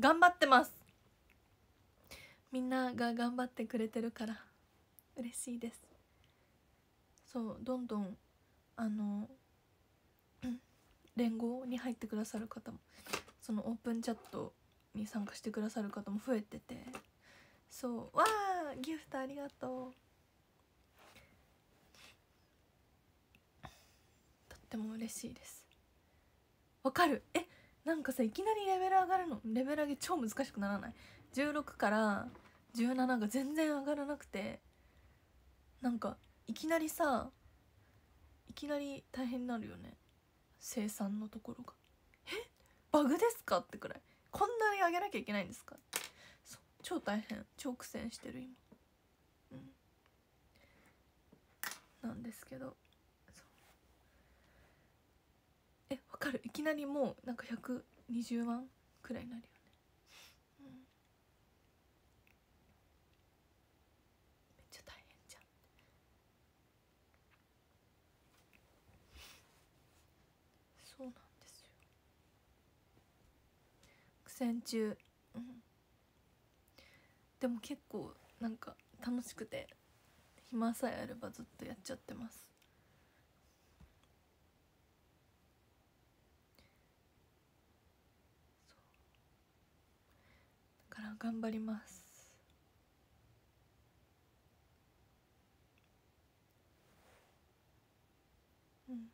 頑張ってます。みんなが頑張ってくれてるから嬉しいです。そうどんどんあの連合に入ってくださる方もそのオープンチャットに参加してくださる方も増えててそうわあギフトありがとう。とっても嬉しいです。わかる。えなんかさいきなりレベル上がるのレベル上げ超難しくならない？16から17が全然上がらなくてなんかいきなりさいきなり大変になるよね。生産のところが。え？バグですか？ってくらい。こんなに上げなきゃいけないんですか？超大変。超苦戦してる今。うん。なんですけどえわかる。いきなりもうなんか120万くらいになるよね。うん。めっちゃ大変じゃん。そうなんですよ。苦戦中。うん。でも結構なんか楽しくて暇さえあればずっとやっちゃってます。頑張ります。うん。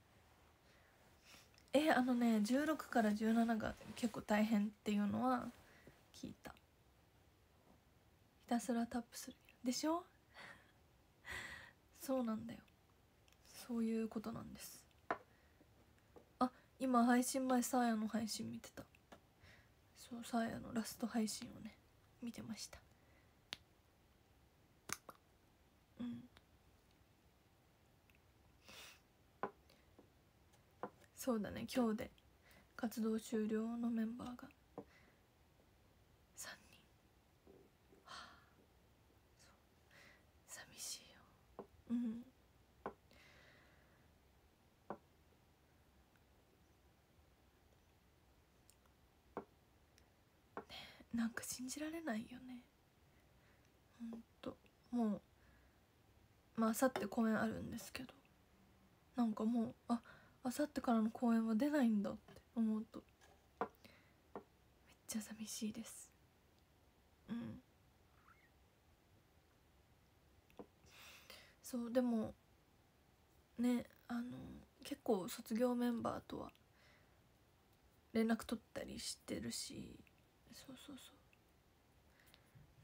えあのね16から17が結構大変っていうのは聞いた。ひたすらタップする。でしょ？そうなんだよ。そういうことなんです。あ今配信前サーヤの配信見てた。そうサーヤのラスト配信をね。見てました。うん。そうだね。今日で活動終了のメンバーが3人。はあ。寂しいよ。うん。なんか信じられないよね。ほんと。もうまああさって公演あるんですけど。なんかもうああさってからの公演は出ないんだって思うと。めっちゃ寂しいです。うん。そうでもねあの結構卒業メンバーとは連絡取ったりしてるし。そうそうそ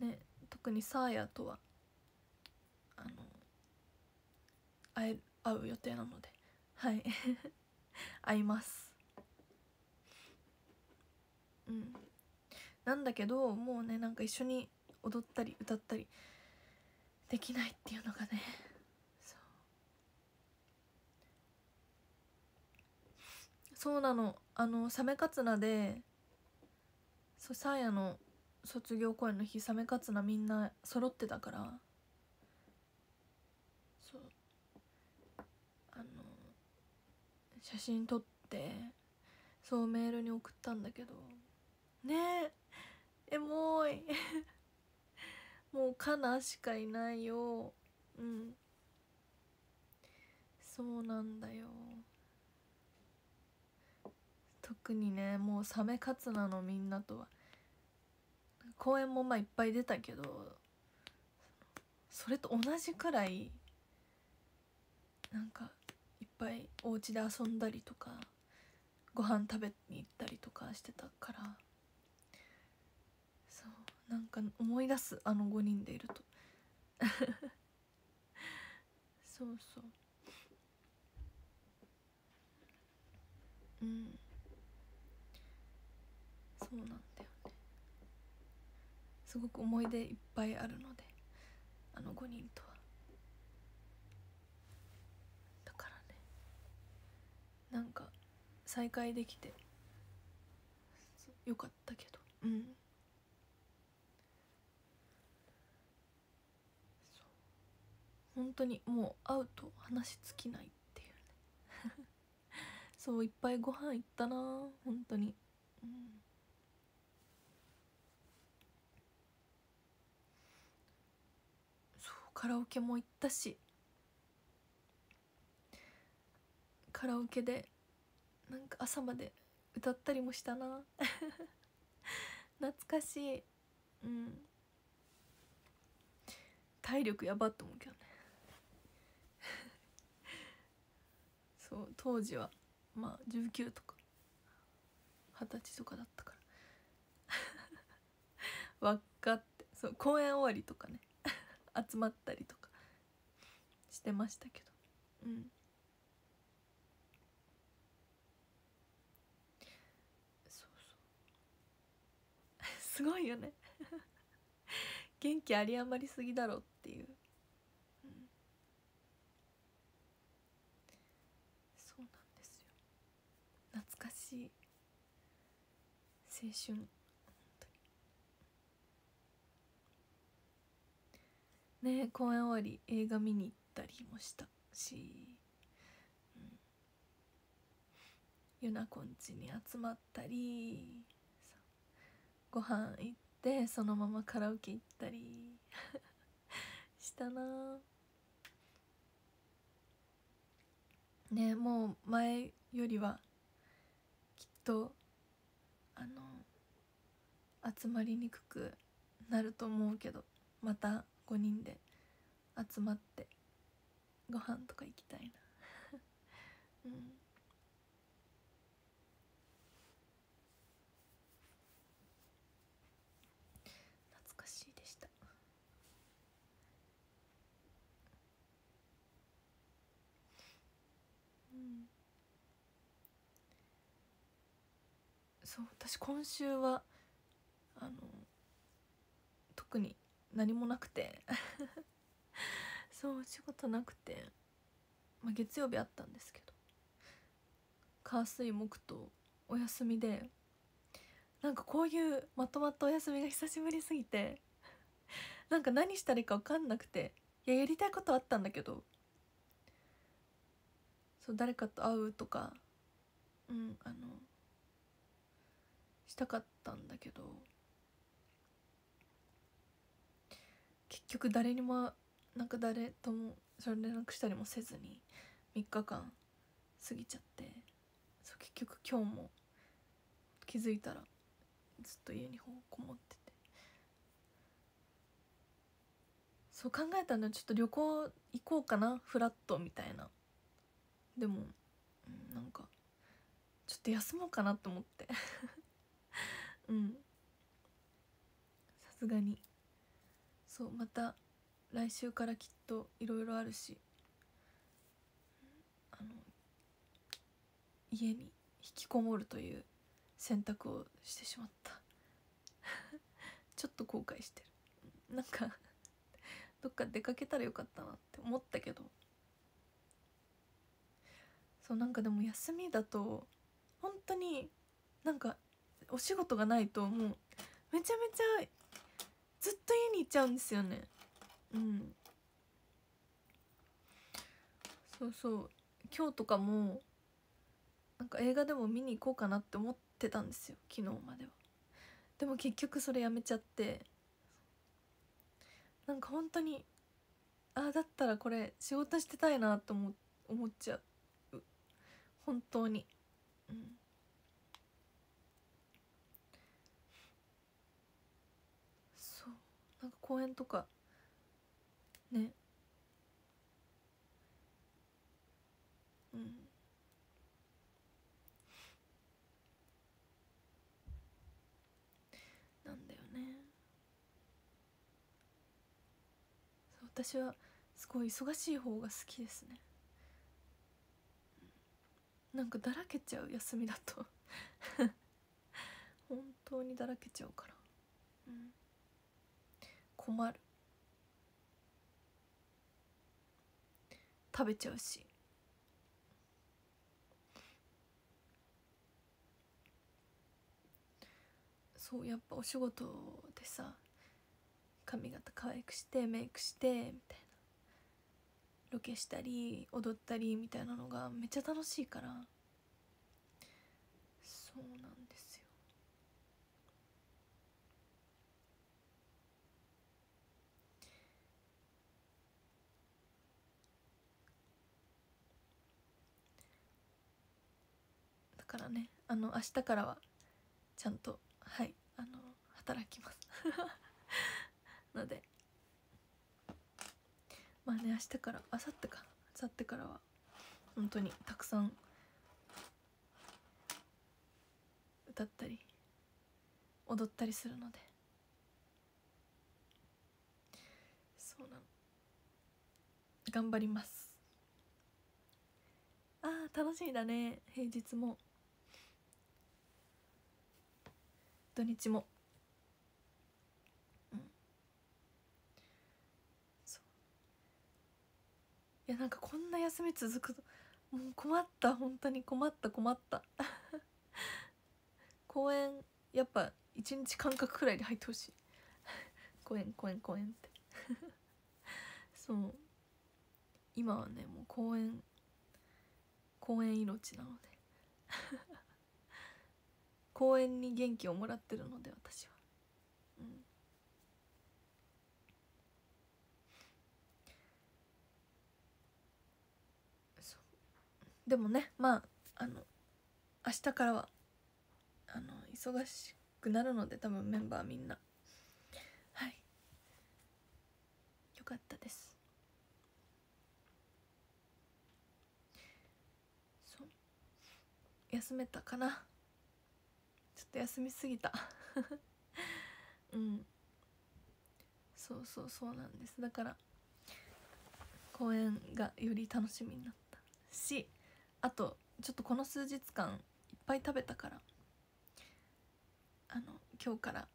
う。ね特にサーヤとはあの会え会う予定なので。はい。会います。うん。なんだけどもうねなんか一緒に踊ったり歌ったりできないっていうのがね。そう。そうなの。あのサメカツナでそうサーヤの卒業公演の日サメカツナみんな揃ってたから。そう。あの写真撮ってそうメールに送ったんだけど。ねえ。エモい。もうカナしかいないよ。うん。そうなんだよ。特にねもうサメカツナのみんなとは。公演もまあいっぱい出たけどそれと同じくらいなんかいっぱいお家で遊んだりとかご飯食べに行ったりとかしてたから。そうなんか思い出すあの5人でいると。そうそう。うん。そうなんだよね。すごく思い出いっぱいあるのであの5人とは。だからねなんか再会できてよかったけど。うん。そう。本当にもう会うと話尽きないっていうね。そういっぱいご飯行ったな本当に。うん。カラオケも行ったしカラオケでなんか朝まで歌ったりもしたな。懐かしい。うん。体力やばっと思うけどね。そう当時はまあ19とか二十歳とかだったから。分かって。そう公演終わりとかね。集まったりとかしてましたけど。うん。そうそう。すごいよね。元気有り余りすぎだろっていう、うん、そうなんですよ。懐かしい青春。ね公演終わり映画見に行ったりもしたし、うん、ゆなこんちに集まったりご飯行ってそのままカラオケ行ったり したな。ねもう前よりはきっとあの集まりにくくなると思うけどまた5人で集まってご飯とか行きたいな。うん。懐かしいでした。うん。そう私今週はあの特に何もなくて。そう仕事なくて、まあ、月曜日あったんですけど。火水木とお休みで。なんかこういうまとまったお休みが久しぶりすぎて。なんか何したらいいか分かんなくて。いややりたいことあったんだけど。そう誰かと会うとか。うんあのしたかったんだけど。局誰にもなんか誰ともそれ連絡したりもせずに3日間過ぎちゃってそう結局今日も気づいたらずっと家にこもってて。そう考えたのはちょっと旅行行こうかなフラットみたいな。でも、うん、なんかちょっと休もうかなと思って。うん。さすがに。そうまた来週からきっといろいろあるしあの家に引きこもるという選択をしてしまった。ちょっと後悔してる。なんかどっか出かけたらよかったなって思ったけど。そうなんかでも休みだと本当になんかお仕事がないともうめちゃめちゃずっと家にいちゃうんですよね。うん。そうそう。今日とかもなんか映画でも見に行こうかなって思ってたんですよ。昨日までは。でも結局それやめちゃって。なんか本当にああだったらこれ仕事してたいなと思思っちゃう。本当に。うんそうなんか公園とかね。うん。なんだよね。私はすごい忙しい方が好きですね。なんかだらけちゃう休みだと。本当にだらけちゃうから、うん、困る。食べちゃうし。そうやっぱお仕事でさ髪型可愛くしてメイクしてみたいな。ロケしたり踊ったりみたいなのがめっちゃ楽しいから。そうなんですよからね。あの明日からはちゃんとはいあの働きます。ので。まあね明日から明後日か明後日からは本当にたくさん歌ったり踊ったりするので。そうなの頑張ります。あー楽しみだね。平日も。土日も。うん。そう。いやなんかこんな休み続くともう困った。本当に。困った。困った。公園やっぱ一日間隔くらいで入ってほしい。公園公園公園って。そう。今はねもう公園公園命なので。公園に元気をもらってるので私は。うん。でもねまああの明日からはあの忙しくなるので多分メンバーみんな。はい。よかったです。休めたかな。と休みすぎた。うん。そうそうそうなんです。だから公演がより楽しみになったしあとちょっとこの数日間いっぱい食べたからあの今日から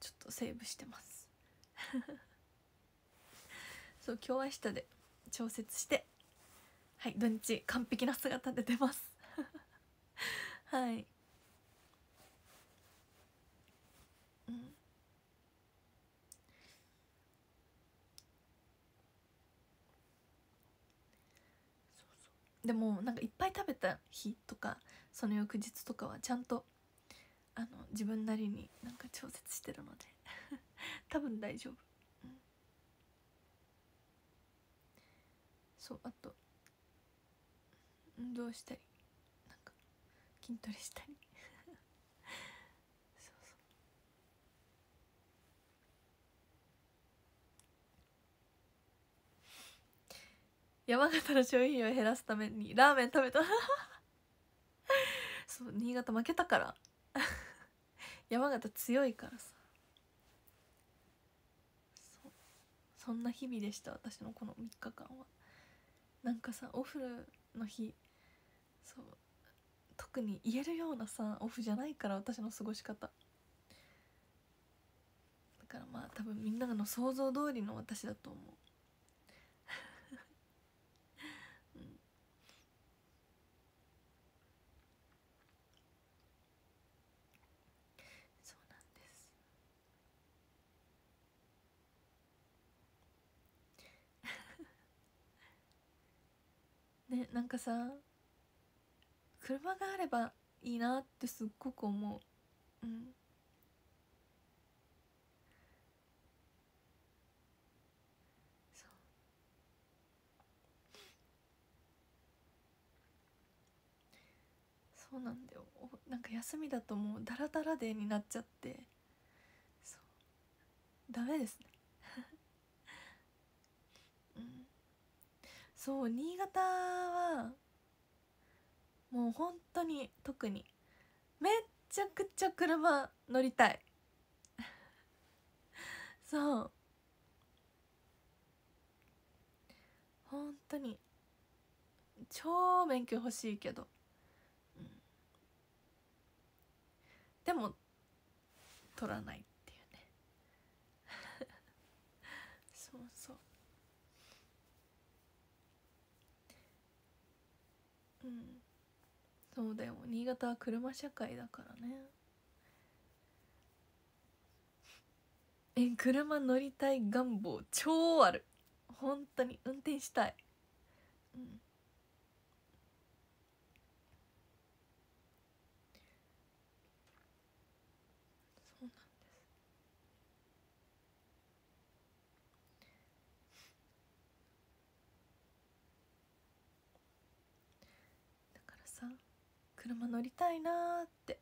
ちょっとセーブしてます。そう今日は明日で調節してはい土日完璧な姿で出ます。はいうんそうそうでもなんかいっぱい食べた日とかその翌日とかはちゃんとあの自分なりになんか調節してるので 多分大丈夫、うん、そうあと運動したりなんか筋トレしたりそうそう山形の消費量を減らすためにラーメン食べた。そう新潟負けたから。山形強いからさ。そそんな日々でした私のこの3日間は。なんかさオフの日そう特に言えるようなさオフじゃないから私の過ごし方。だからまあ多分みんなの想像通りの私だと思う。ねなんかさ車があればいいなってすっごく思う。うん。そう。そうなんだよ。なんか休みだともうダラダラデーになっちゃって。そう。ダメですね。そう新潟はもう本当に特にめっちゃくちゃ車乗りたい。そう。本当に超免許欲しいけど、うん、でも取らないうんそうだよ。新潟は車社会だからね。え車乗りたい願望超ある。本当に運転したい。うん。そうなんです。だからさ車乗りたいなーって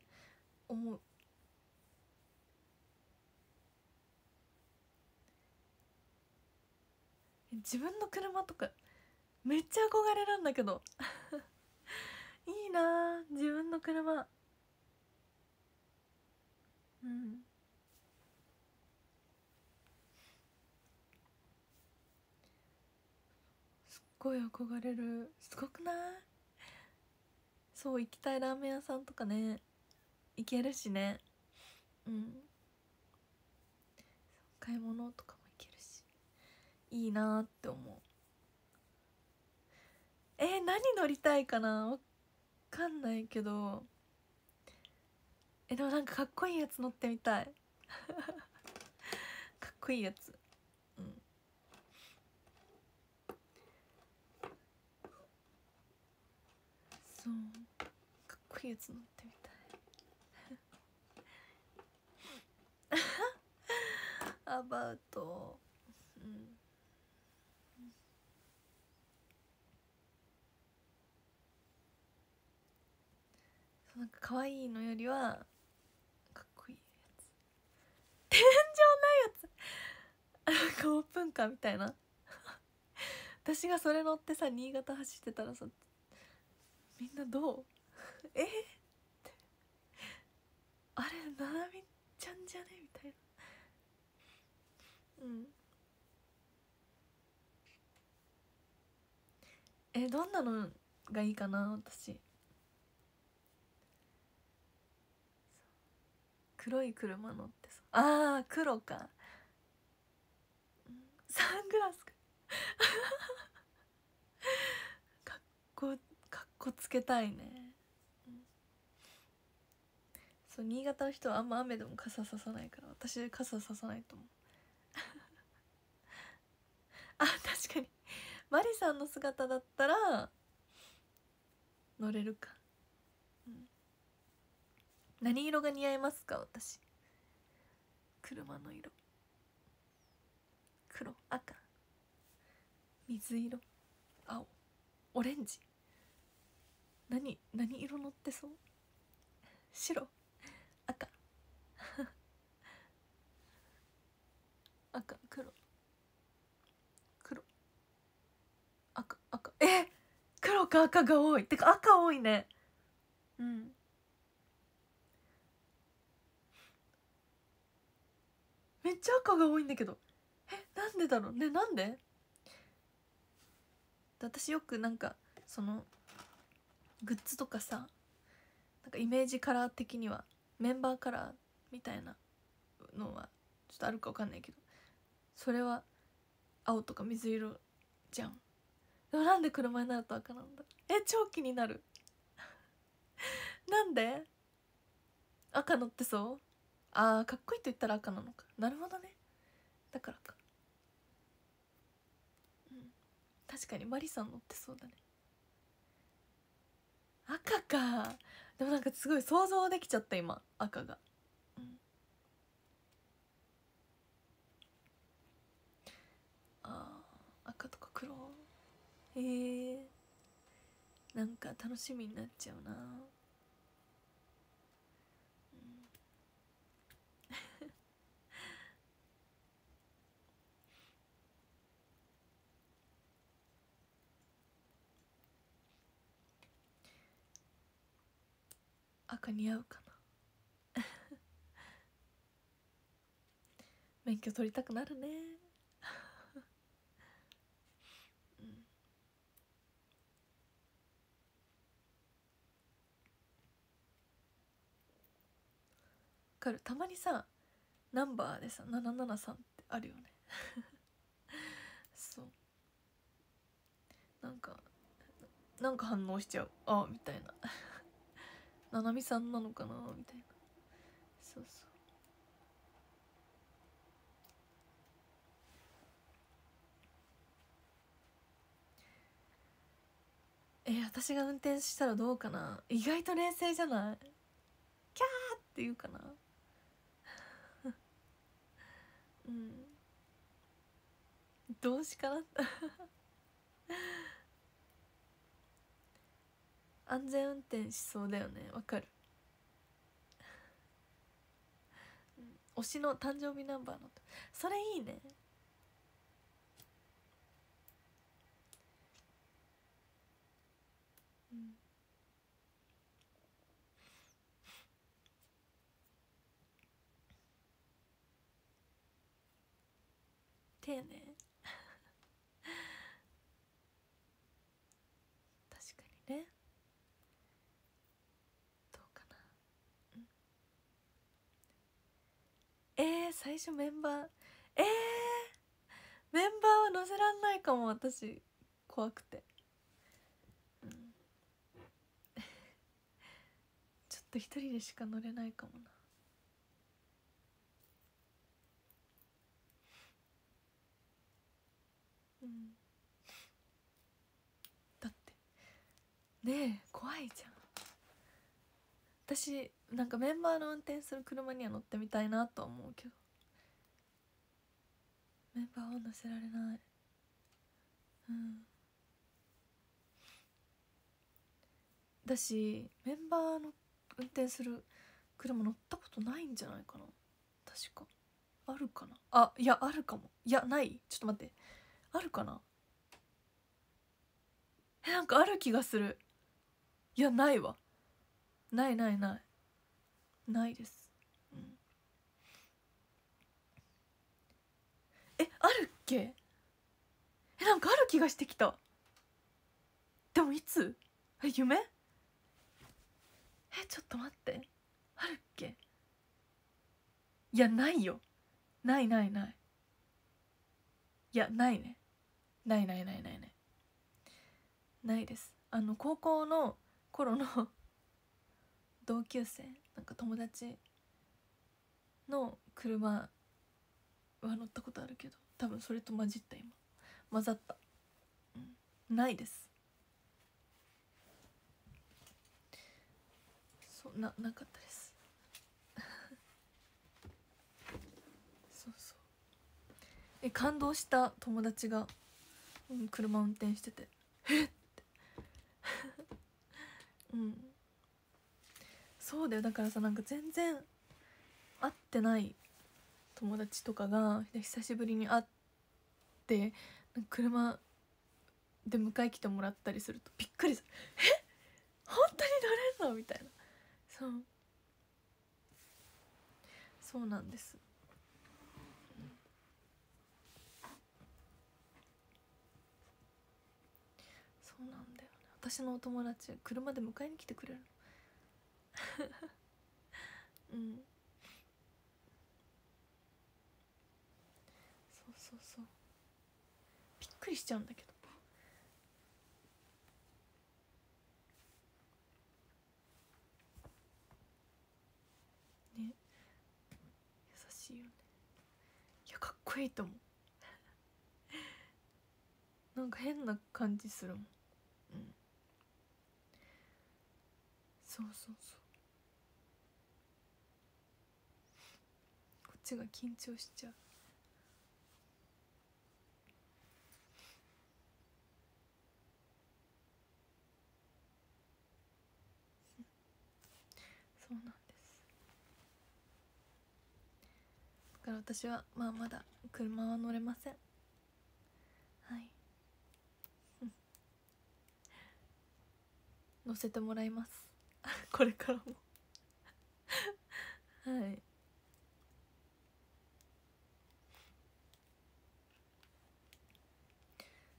思う。自分の車とかめっちゃ憧れなんだけど。いいなー自分の車。うん。すっごい憧れる。すごくない？そう行きたいラーメン屋さんとかね行けるしね。うん。買い物とかも行けるし。いいなって思う。えー、何乗りたいかな？わかんないけど。えでもなんかかっこいいやつ乗ってみたい。かっこいいやつ。うん。そう。こいいやつ乗ってみたい。アバウトうんなんか可愛いのよりはかっこいいやつ。天井ないやつ。なんかオープンカーみたいな。私がそれ乗ってさ新潟走ってたらさみんなどう？え？ってあれななみちゃんじゃね？みたいな。うん。えどんなのがいいかな？私。黒い車乗ってさ。ああ黒か。サングラスか。かっこかっこつけたいね、そう新潟の人はあんま雨でも傘ささないから私傘ささないと思う。あ確かに。マリさんの姿だったら乗れるか。何色が似合いますか私。車の色。黒赤。水色。青。オレンジ。何何色乗ってそう？白赤赤黒黒赤。え黒か赤が多い。てか赤多いね。うん。めっちゃ赤が多いんだけど。えなんでだろう。ねなんで？私よくなんかそのグッズとかさなんかイメージカラー的にはメンバーカラーみたいなのはちょっとあるか分かんないけどそれは青とか水色じゃん。でもなんで車になると赤なんだ？え超気になる？なんで？赤乗ってそう？あーかっこいいと言ったら赤なのか。なるほどね。だからか。うん。確かにマリさん乗ってそうだね。赤か。でもなんかすごい想像できちゃった今。赤がうんあ赤とか黒へえなんか楽しみになっちゃうな。うん。赤似合うかな。免許取りたくなるね。かる。たまにさナンバーでさ773ってあるよね。そう。なんかなんか反応しちゃう。あみたいな。ななみさんなのかなみたいな。そうそう。え私が運転したらどうかな。意外と冷静じゃない？キャーって言うかな。うん。どうしかな 安全運転しそうだよね。わかる。推しの誕生日ナンバーの。それいいね。丁寧確かにね。どうかな、うん、えー、最初メンバー。えー、メンバーは載せらんないかも私。怖くて。ちょっと一人でしか乗れないかもな。うんだって。ねえ怖いじゃん。私なんかメンバーの運転する車には乗ってみたいなと思うけど。メンバーは乗せられない。うん。だしメンバーの運転する車乗ったことないんじゃないかな。確か。あるかな。あいやあるかも。いやない。ちょっと待って。あるかな？えなんかある気がする。いやないわ。ないないない。ないです、うん、えあるっけ？えなんかある気がしてきた。でもいつ？え夢？えちょっと待って。あるっけ？いやないよ。ないないない。いやないね。ないないないないない。ないです。あの高校の頃の 同級生なんか友達の車は乗ったことあるけど多分それと混じった今。混ざった、うん、ないです。そうななかったです。そうそう。え感動した友達が、車運転してて「えっ!」て。うん。そうだよ。だからさなんか全然会ってない友達とかが久しぶりに会って車で迎え来てもらったりするとびっくりする「え本当に乗れんの?」みたいな。そう。そうなんですそうなんだよね私のお友達車で迎えに来てくれるの。うん。そうそうそう。びっくりしちゃうんだけど。ね。優しいよね。いやかっこいいと思う。なんか変な感じするもん。うんそうそうそう。こっちが緊張しちゃう。そうなんです。だから私はまあまだ車は乗れません。はい。乗せてもらいます。これからも。はい。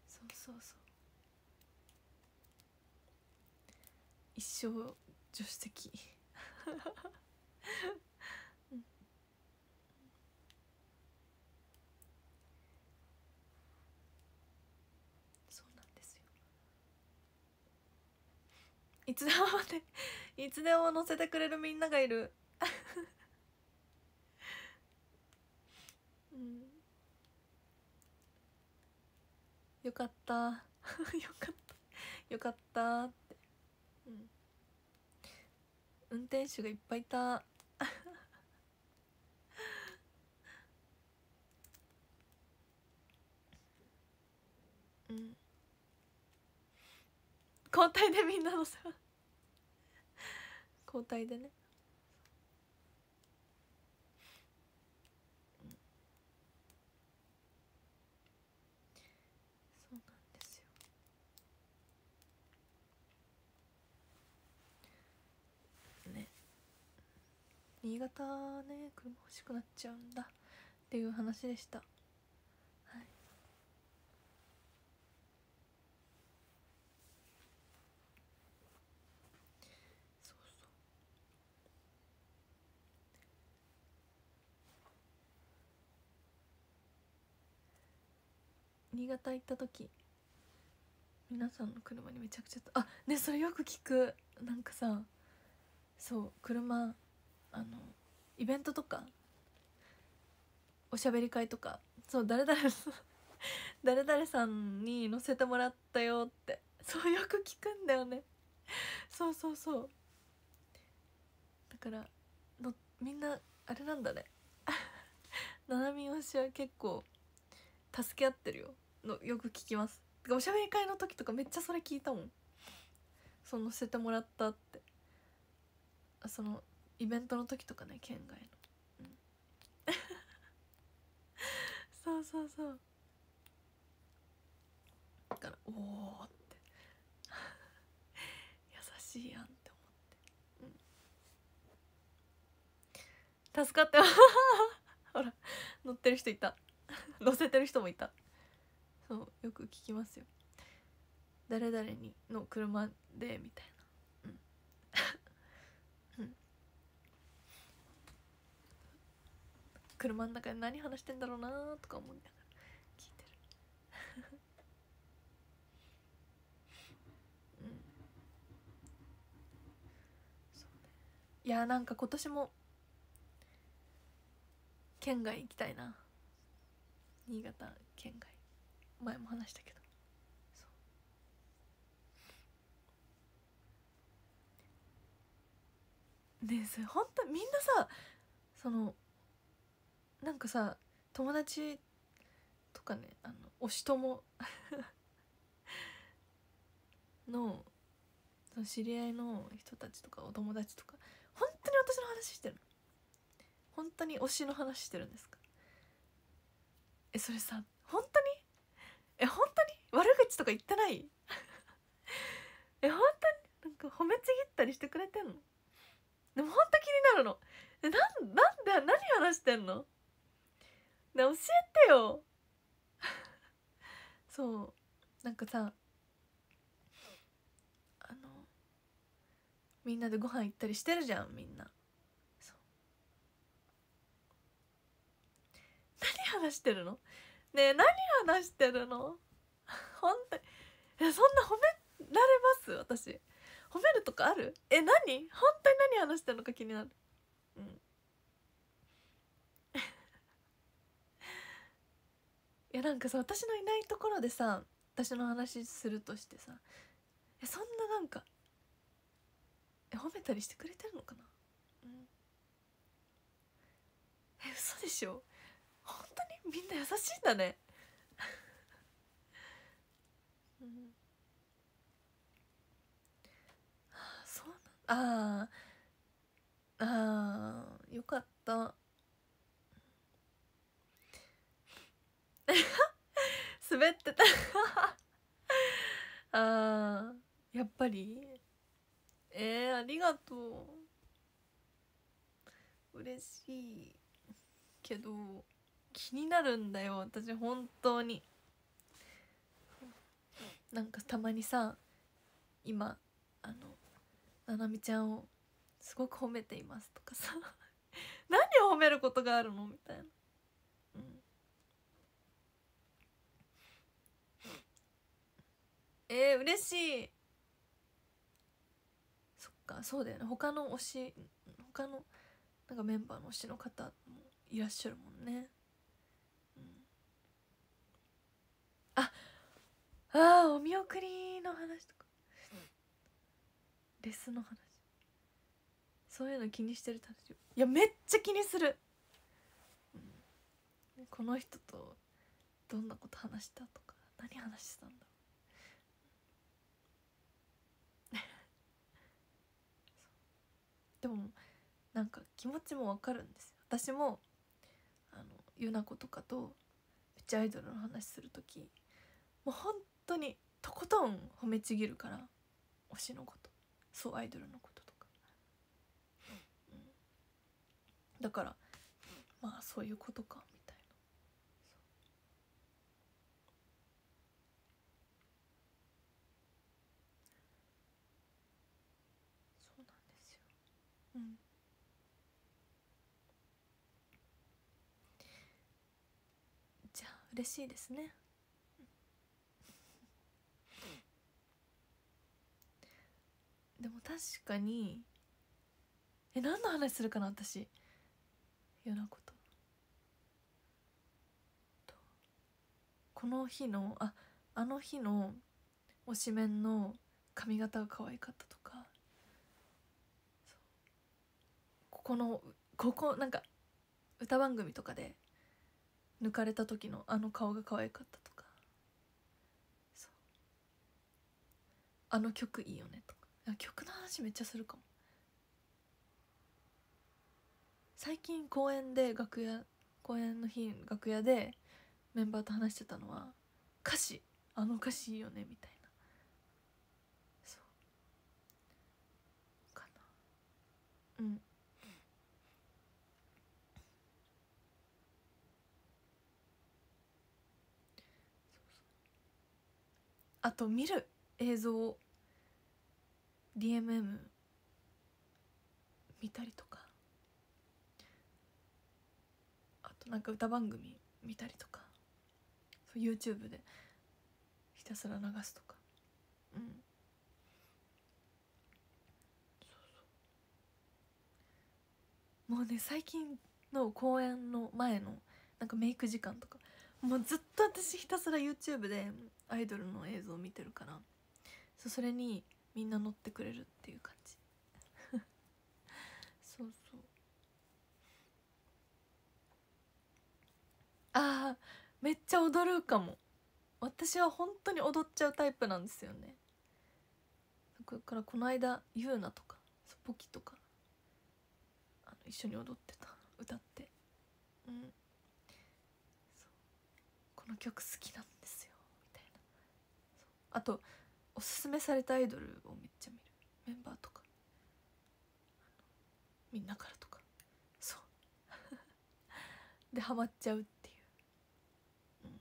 そうそうそう。一生助手席 うんそうなんですよいつでも待っていつでも乗せてくれるみんながいる。うん。よかった。よかった。よかった。って、うん、運転手がいっぱいいた。うん。交代でみんな乗せます。交代でね。そうなんですよ。ね。新潟ね車欲しくなっちゃうんだっていう話でしたはいそうそう新潟行った時皆さんの車にめちゃくちゃあねそれよく聞く。なんかさそう車あのイベントとかおしゃべり会とかそう誰々 誰々さんに乗せてもらったよってそうよく聞くんだよね。そうそうそう。だからのみんなあれなんだね。ななみ推しは結構助け合ってるよ。のよく聞きます。おしゃべり会の時とかめっちゃそれ聞いたもん。そう乗せてもらったって。そのイベントの時とかね県外の、うん、そうそうそう。だからおおって。優しいやんって思って、うん、助かったよ ほら乗ってる人いた。乗せてる人もいた。そうよく聞きますよ。誰々にの車でみたいな。うん。車の中で何話してんだろうなとか思いながら聞いてる。うん。うね。いやなんか今年も県外行きたいな。新潟県外。前も話したけど。そう。ねそれ本当みんなさそのなんかさ友達とかねあの推し友のその知り合いの人たちとかお友達とか本当に私の話してるの。本当に推しの話してるんですか。えそれさ本当え本当に悪口とか言ってない？え本当になんか褒めちぎったりしてくれてんの？でも本当気になるの。えなんなんで何話してんの？ね教えてよ。そう。なんかさあのみんなでご飯行ったりしてるじゃんみんな。何話してるの？ねえ何話してるの？本当に。えそんな褒められます？私。褒めるとかある？え何？本当に何話してるのか気になる。うん。いやなんかさ私のいないところでさ私の話するとしてさえそんななんかえ褒めたりしてくれてるのかな？うん。え嘘でしょ？本当にみんな優しいんだね。うん。ああそうなんああああよかった。滑ってた。あーやっぱり？えー、ありがとう。嬉しいけど。気になるんだよ私本当に。なんかたまにさ今あのななみちゃんをすごく褒めていますとかさ。何を褒めることがあるのみたいな。うん。えー、嬉しい。そっかそうだよね。他の推し他のなんかメンバーの推しの方もいらっしゃるもんね、うん、ああーお見送りの話とか。レスの話。そういうの気にしてるたち。いやめっちゃ気にする、この人とどんなこと話したとか。何話してたんだろう。でもなんか気持ちもわかるんですよ。私もあのゆな子とかとめっちアイドルの話する時もう本当にとことん褒めちぎるから推しのことそうアイドルのこととか、うん、だからまあそういうことかみたいな。そうなんですよ。うん。じゃあ嬉しいですね。でも確かにえ何の話するかな私。嫌なこと。この日のああの日の推しメンの髪型が可愛かったとか。ここのここなんか歌番組とかで抜かれた時のあの顔が可愛かったとか。あの曲いいよねとか。曲の話めっちゃするかも。最近公演で楽屋公演の日楽屋でメンバーと話してたのは歌詞あの歌詞いいよねみたいな。そう。かな。うん。そうそう。あと見る映像 DMM 見たりとか。あとなんか歌番組見たりとか。そう YouTube でひたすら流すとか。うん。そうそう。もうね最近の公演の前のなんかメイク時間とか。もうずっと私ひたすら YouTube でアイドルの映像を見てるから。そそれにみんな乗ってくれるっていう感じ。そうそう。あーめっちゃ踊るかも。私は本当に踊っちゃうタイプなんですよね。だからこの間ゆうなとかポキとかあの一緒に踊ってた。歌って。うん。この曲好きなんですよ。みたいな。あとおすすめされたアイドルをめっちゃ見る。メンバーとか。みんなからとか。そう。でハマっちゃうっていう、うん、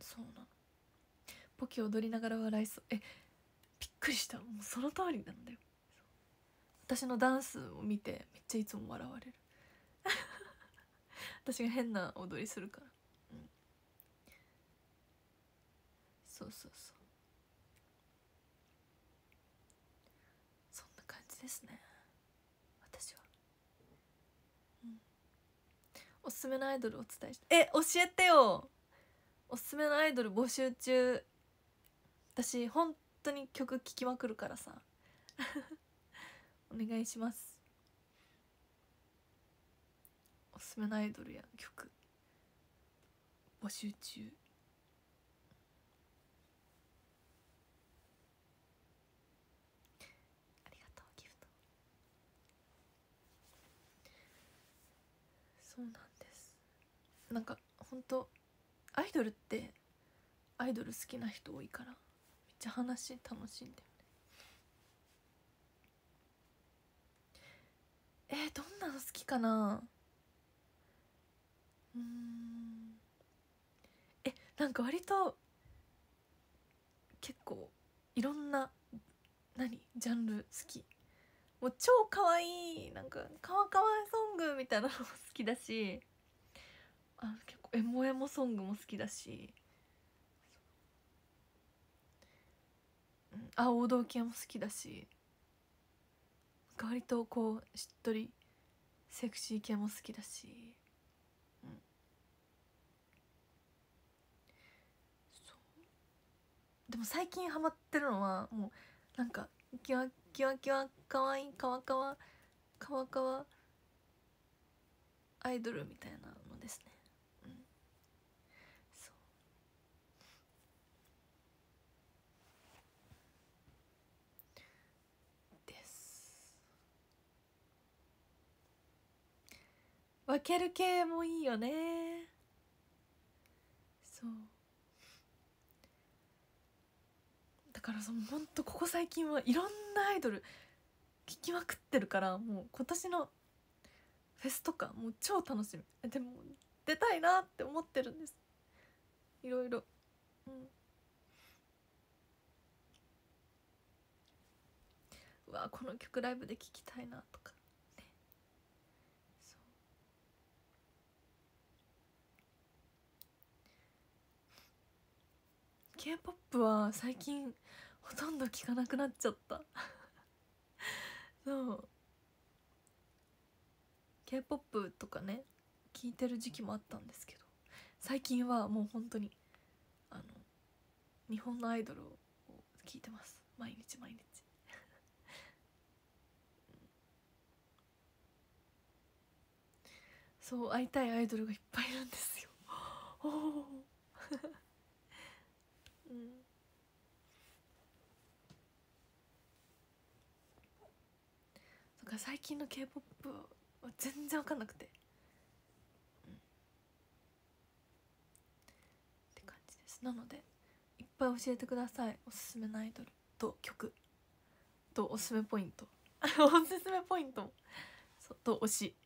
そうなの。ポキ踊りながら笑いそう。えびっくりした。もうその通りなんだよ。私のダンスを見てめっちゃいつも笑われる。私が変な踊りするから、うん、そうそうそう。そんな感じですね。私は、うん、おすすめのアイドルお伝えして。え教えてよ。おすすめのアイドル募集中。私本当に曲聴きまくるからさお願いします。おすすめのアイドルや曲。募集中。ありがとうギフト。そうなんです。なんか本当アイドルってアイドル好きな人多いからめっちゃ話楽しんだえー、どんなの好きかな？うん。えなんか割と結構いろんな何？ジャンル好き。もう超かわいいなんかかわかわいソングみたいなのも好きだしあ結構エモエモソングも好きだし、うん、あ王道系も好きだし。割とこうしっとりセクシー系も好きだし。うん。そう。でも最近ハマってるのはもうなんかキワキワキワかわいいかわかわかわかわアイドルみたいなのですね、分ける系もいいよね。そう。だからそのほんとここ最近はいろんなアイドル聴きまくってるからもう今年のフェスとかもう超楽しみ。でも出たいなって思ってるんです。いろいろ。うん。うわこの曲ライブで聴きたいなとかねそう k p o p は最近ほとんど聴かなくなっちゃった。そう k p o p とかね聞いてる時期もあったんですけど最近はもう本当にあの日本のアイドルを聞いてます。毎日毎日。そう会いたいアイドルがいっぱいいるんですよ。おおうん。だか最近の k p o p は全然分かんなくて、うん、って感じです。なのでいっぱい教えてください。おすすめのアイドルと曲。とおすすめポイント。おすすめポイント。そうと推し。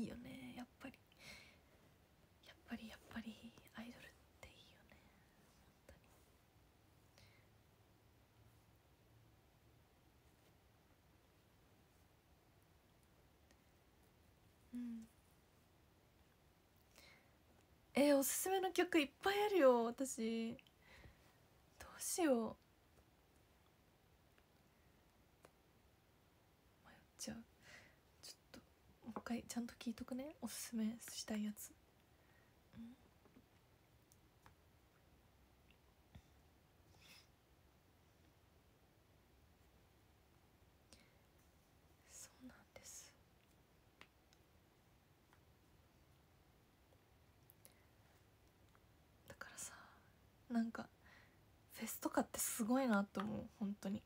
いいよね。やっぱり。やっぱりやっぱりアイドルっていいよね。本当に。うん。えー、おすすめの曲いっぱいあるよ私。どうしよう迷っちゃう一回ちゃんと聞いとくね。おすすめしたいやつ、うん、そうなんです。だからさなんかフェスとかってすごいなと思う。本当に。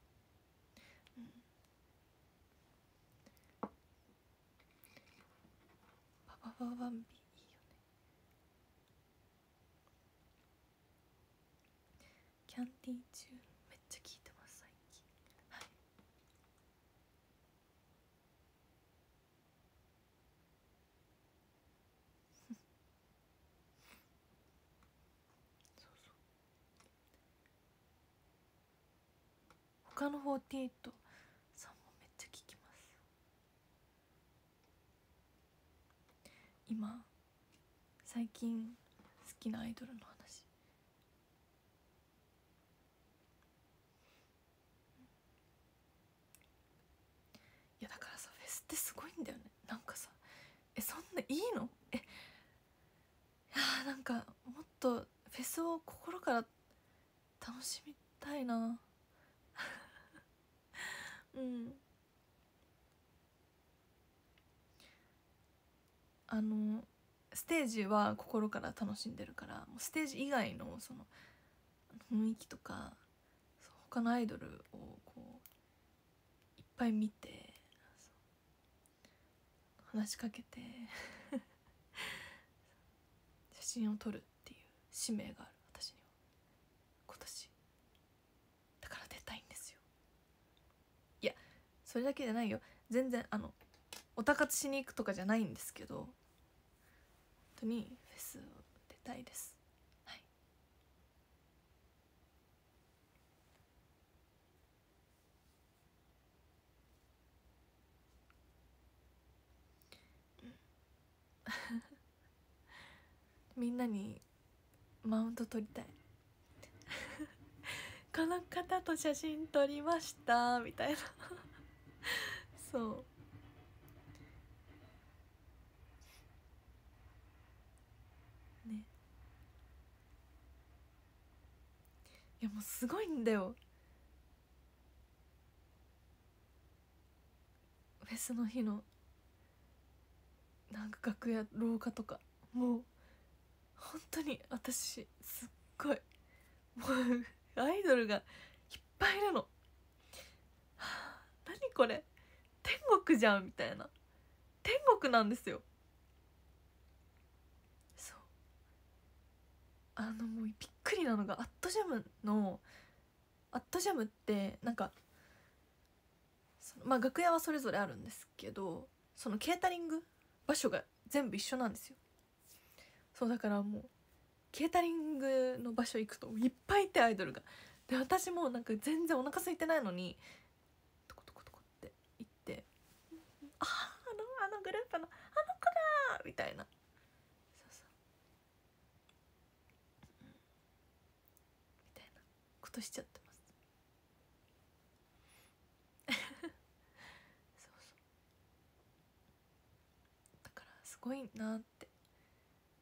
ババンビいいよねキャンディーチューンめっちゃ聞いてます最近。はい。そうそう。他の48今最近好きなアイドルの話。いやだからさフェスってすごいんだよね。なんかさえそんないいの？えいやなんかもっとフェスを心から楽しみたいな。うん。あのステージは心から楽しんでるからもうステージ以外のその雰囲気とか他のアイドルをこういっぱい見て話しかけて 写真を撮るっていう使命がある私には。今年。だから出たいんですよ。いやそれだけじゃないよ。全然あのおたかつしに行くとかじゃないんですけど当にフェスを出たいです。はい。みんなにマウント取りたい。この方と写真撮りました。みたいな。そう。いやもうすごいんだよ。フェスの日のなんか楽屋廊下とか。もう本当に私すっごい。もうアイドルがいっぱいいるの、はあ、何これ。天国じゃんみたいな。天国なんですよそうあのもうびっくりなのがアットジャムのアットジャムってなんかまあ楽屋はそれぞれあるんですけどそのケータリング場所が全部一緒なんですよそうだからもうケータリングの場所行くといっぱいいてアイドルがで私もなんか全然お腹空いてないのにトコトコトコって行って「ああのあのグループのあの子だ!」みたいなそうそう、うん、みたいなことしちゃってます。そうそう。だからすごいなって。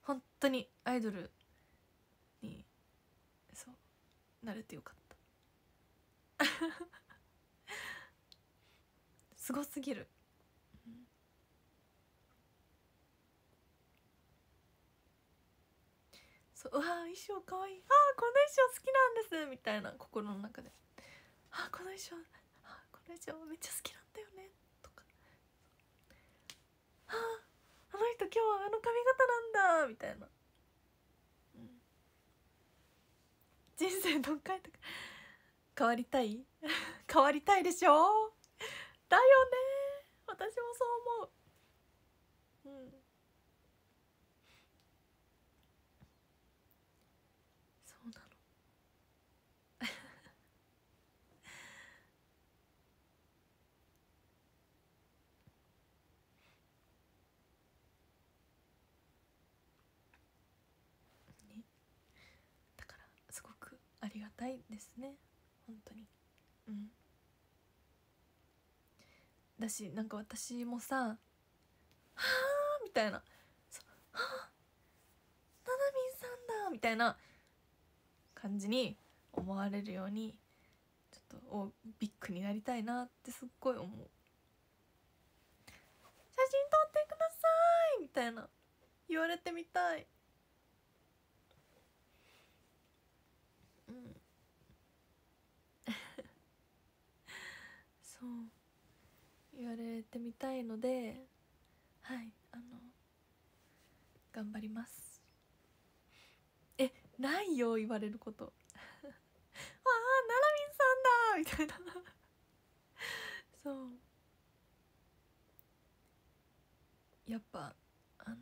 本当にアイドルにそうなれてよかった。すごすぎる、うん、そうわ衣装かわいい。ああこの衣装好きなんですみたいな心の中であこの衣装あこの衣装めっちゃ好きなんだよねとかああの人今日はあの髪型なんだみたいな。人生どっかいとか変わりたい？変わりたいでしょだよね私もそう思ううんそうなのありがたいですね。本当に。うん。だしなんか私もさ「はあ」みたいな「はあななみんさんだ」みたいな感じに思われるようにちょっとおビッグになりたいなってすっごい思う。写真撮ってくださいみたいな。言われてみたい。そう。言われてみたいのではいあの頑張ります。えないよ言われること。ああななみんさんだみたいな。そう。やっぱあの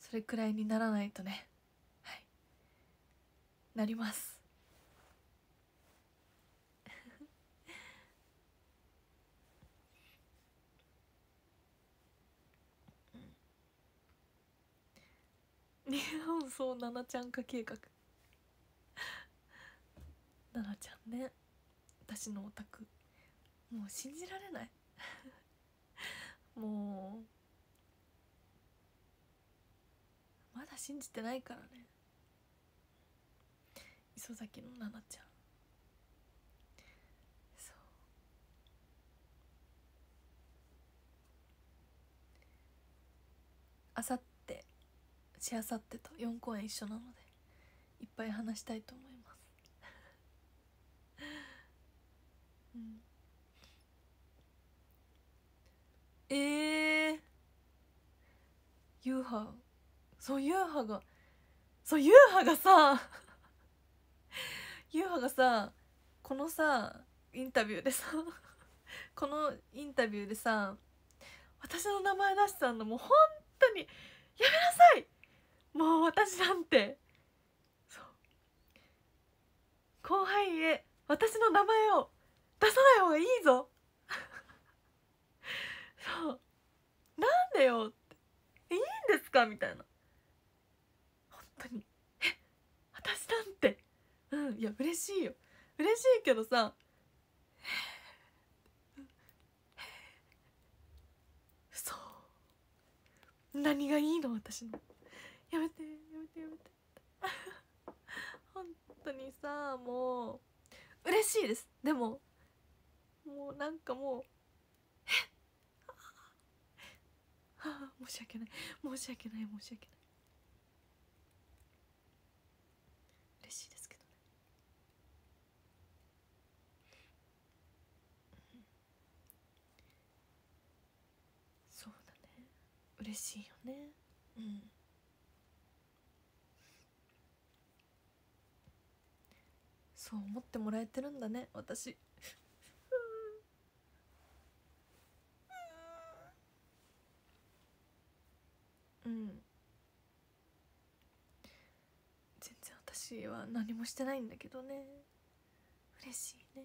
それくらいにならないとね。なります。日本そうななちゃん化計画。ななちゃんね。私のオタク。もう信じられない。もうまだ信じてないからね。磯崎の奈々ちゃん。そう。あさってしあさってと4公演一緒なのでいっぱい話したいと思います。うん。ええー、ユーハそうユーハがそうユーハがさゆうはがさこのさインタビューでさ このインタビューでさ私の名前出したのもう本当にやめなさい。もう私なんて。後輩へ私の名前を出さない方がいいぞ。そう。なんでよって。いいんですかみたいな。本当に。え私なんて。うんいや嬉しいよ。嬉しいけどさ。嘘。何がいいの私の。やめてやめてやめて。本当にさもう嬉しいです。でももうなんかもうえはあ申し訳ない。申し訳ない申し訳ない。嬉しいですけどね。そうだね。嬉しいよね。うん。そう思ってもらえてるんだね私。うん。全然私は何もしてないんだけどね。嬉しいね。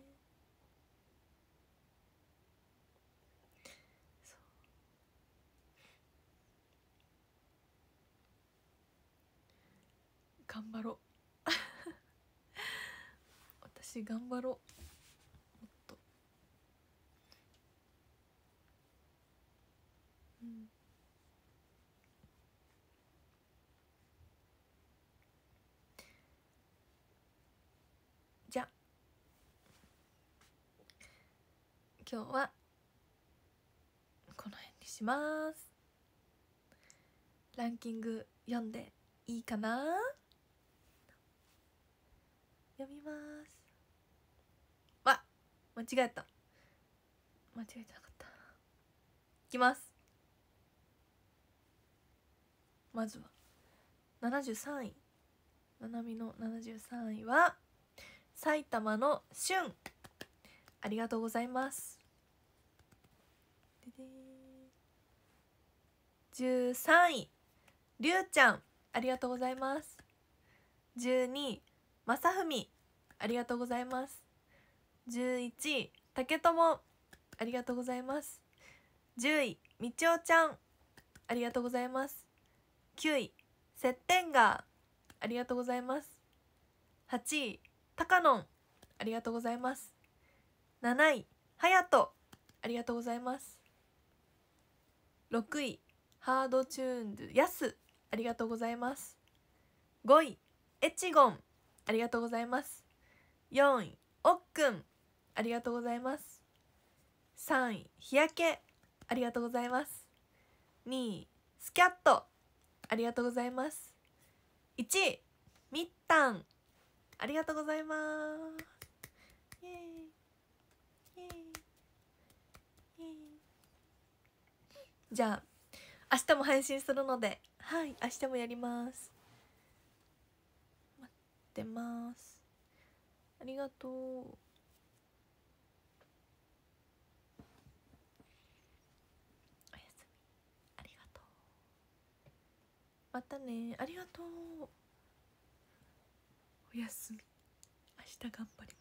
そう。頑張ろう。私頑張ろう。もっと。うん。じゃ今日は。この辺にします。ランキング読んでいいかな？読みます。間違えた。間違えてなかった。いきます。まずは。73位。ななみの73位は埼玉のしゅんありがとうございます。でで13位りゅうちゃん。ありがとうございます。12位。まさふみありがとうございます。11位たけともありがとうございます。10位みちおちゃん。ありがとうございます。9位。せってんが。ありがとうございます。8位。たかのんありがとうございます。7位。はやとありがとうございます。6位。ハードチューンズ。やす。ありがとうございます。5位。エチゴン。ありがとうございます。4位。おっくん。ありがとうございます。3位日焼けありがとうございます。2位スキャットありがとうございます。1位みったんありがとうございます。イエイ。イエイ。イエーイ。じゃあ明日も配信するのではい明日もやります。待ってます。ありがとうおやすみありがとうまたねありがとう。おやすみ。明日頑張ります。